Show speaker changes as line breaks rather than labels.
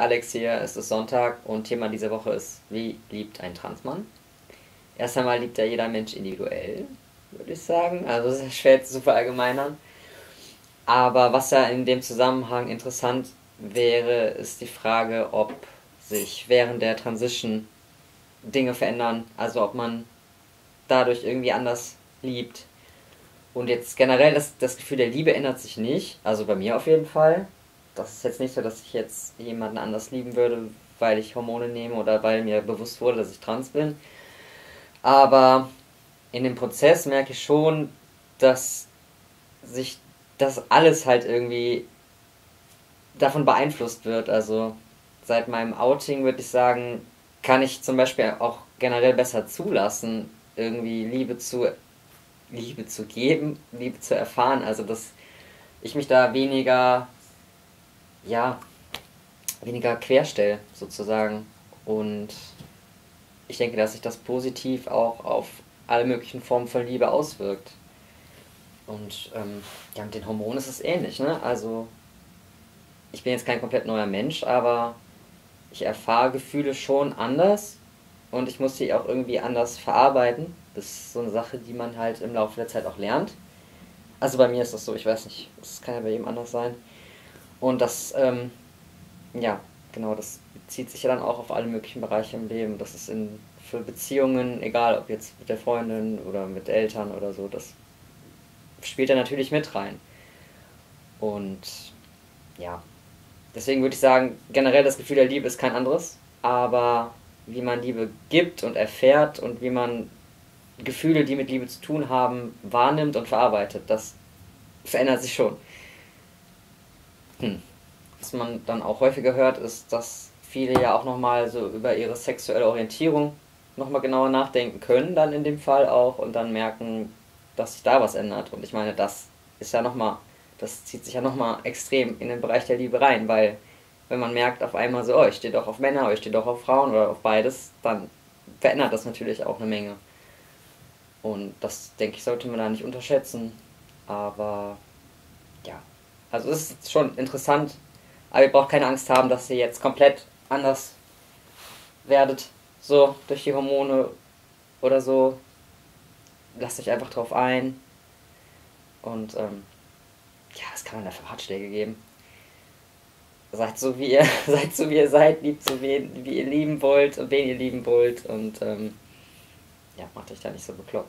Alex hier, es ist Sonntag und Thema dieser Woche ist, wie liebt ein Transmann? Erst einmal liebt ja jeder Mensch individuell, würde ich sagen. Also es ist schwer zu verallgemeinern. Aber was ja in dem Zusammenhang interessant wäre, ist die Frage, ob sich während der Transition Dinge verändern. Also ob man dadurch irgendwie anders liebt. Und jetzt generell das, das Gefühl der Liebe ändert sich nicht. Also bei mir auf jeden Fall. Das ist jetzt nicht so, dass ich jetzt jemanden anders lieben würde, weil ich Hormone nehme oder weil mir bewusst wurde, dass ich trans bin. Aber in dem Prozess merke ich schon, dass sich das alles halt irgendwie davon beeinflusst wird. Also seit meinem Outing würde ich sagen, kann ich zum Beispiel auch generell besser zulassen, irgendwie Liebe zu Liebe zu geben, Liebe zu erfahren. Also dass ich mich da weniger, ja, weniger querstelle sozusagen. Und ich denke, dass sich das positiv auch auf alle möglichen Formen von Liebe auswirkt. Und ähm, ja, mit den Hormonen ist es ähnlich, ne? Also ich bin jetzt kein komplett neuer Mensch, aber ich erfahre Gefühle schon anders und ich muss sie auch irgendwie anders verarbeiten. Das ist so eine Sache, die man halt im Laufe der Zeit auch lernt. Also bei mir ist das so, ich weiß nicht, das kann ja bei jedem anders sein. Und das, ähm, ja, genau, das bezieht sich ja dann auch auf alle möglichen Bereiche im Leben. Das ist in, für Beziehungen, egal ob jetzt mit der Freundin oder mit Eltern oder so, das spielt da natürlich mit rein. Und ja, deswegen würde ich sagen, generell das Gefühl der Liebe ist kein anderes, aber wie man Liebe gibt und erfährt und wie man Gefühle, die mit Liebe zu tun haben, wahrnimmt und verarbeitet, das verändert sich schon. Hm. Was man dann auch häufiger hört, ist, dass viele ja auch nochmal so über ihre sexuelle Orientierung nochmal genauer nachdenken können, dann in dem Fall auch, und dann merken, dass sich da was ändert. Und ich meine, das ist ja nochmal, das zieht sich ja nochmal extrem in den Bereich der Liebe rein, weil wenn man merkt auf einmal so, oh, ich stehe doch auf Männer, ich stehe doch auf Frauen oder auf beides, dann verändert das natürlich auch eine Menge. Und das, denke ich, sollte man da nicht unterschätzen. Aber also es ist schon interessant, aber ihr braucht keine Angst haben, dass ihr jetzt komplett anders werdet, so durch die Hormone oder so. Lasst euch einfach drauf ein. Und ähm, ja, was kann man da für Ratschläge geben? Seid so wie ihr, seid so wie ihr seid, liebt so wie, wie ihr lieben wollt und wen ihr lieben wollt und ähm, ja, macht euch da nicht so bekloppt.